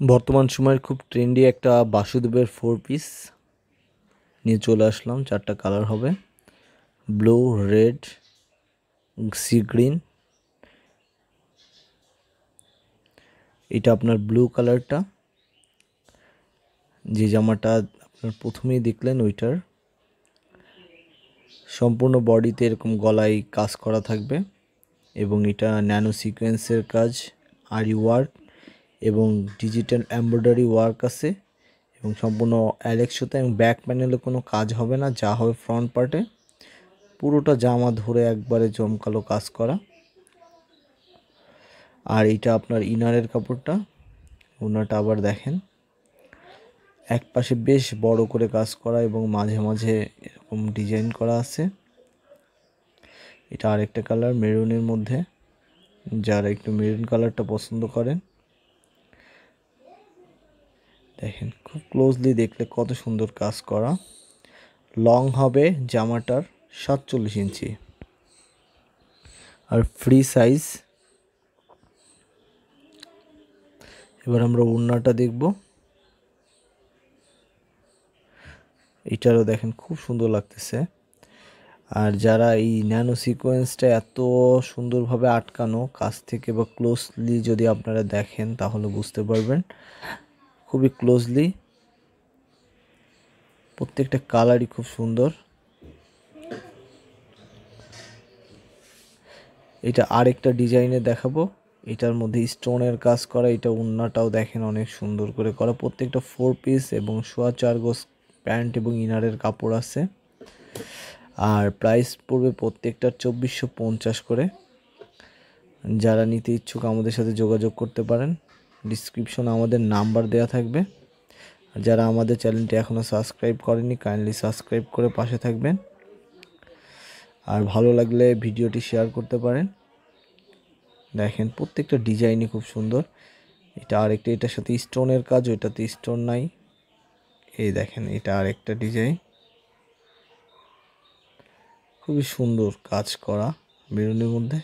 বর্তমান সময়ের খুব ট্রেন্ডি একটা বাসুদেবের ফোর পিস নিয়ে চলে আসলাম। চারটা কালার হবে। ব্লু রেড সি গ্রিন এটা আপনার ব্লু কালারটা যে জামাটা আপনার প্রথমেই দেখলেন ওইটার। সম্পূর্ণ বডিতে এরকম গলায় কাজ করা থাকবে। এবং এটা ন্যানো সিকোয়েন্সের কাজ। আরি ওয়ার্ক এবং ডিজিটাল এমব্রয়ডারি ওয়ার্ক আছে এবং সম্পূর্ণ অ্যালেক্সোতে এবং ব্যাক প্যানেলে কোনো কাজ হবে না, যা হবে ফ্রন্ট পার্টে পুরোটা জামা ধরে একবারে জমকালো কাজ করা। আর এটা আপনার ইনারের কাপড়টা, ওনাটা আবার দেখেন। এক পাশে বেশ বড় করে কাজ করা এবং মাঝে মাঝে এরকম ডিজাইন করা আছে। এটা আরেকটা কালার মেরুনের মধ্যে। যারা একটু মেরুন কালারটা পছন্দ করেন দেখেন, খুব ক্লোজলি দেখলে কত সুন্দর কাজ করা। লং হবে জামাটার সাতচল্লিশ ইঞ্চি। আর ফ্রি সাইজ এবার আমরা উন্নাটা দেখব। এটারও দেখেন, খুব সুন্দর লাগতেছে। আর যারা এই ন্যানো সিকোয়েন্সটা এত সুন্দরভাবে আটকানো, কাছ থেকে বা ক্লোজলি যদি আপনারা দেখেন, তাহলে বুঝতে পারবেন। খুবই ক্লোজলি প্রত্যেকটা কালারই খুব সুন্দর। এটা আরেকটা ডিজাইনে দেখাবো। এটার মধ্যে স্টোনের কাজ করা, এটা উন্নাটাও দেখেন অনেক সুন্দর করে করা। প্রত্যেকটা ফোর পিস এবং সোয়া চার গোস প্যান্ট এবং ইনারের কাপড় আছে। আর প্রাইস পড়বে প্রত্যেকটার চব্বিশশো পঞ্চাশ করে। যারা নিতে ইচ্ছুক আমাদের সাথে যোগাযোগ করতে পারেন। ডিসক্রিপশন আমাদের নাম্বার দেওয়া থাকবে। আর যারা আমাদের চ্যানেলটি এখনও সাবস্ক্রাইব করেনি কাইন্ডলি সাবস্ক্রাইব করে পাশে থাকবেন। আর ভালো লাগলে ভিডিওটি শেয়ার করতে পারেন। দেখেন, প্রত্যেকটা ডিজাইনই খুব সুন্দর। এটা আরেকটা, এটার সাথে স্টোনের কাজ, ওইটাতে স্টোন নাই। এই দেখেন, এটা আরেকটা ডিজাইন খুবই সুন্দর কাজ করা বেরুনের মধ্যে।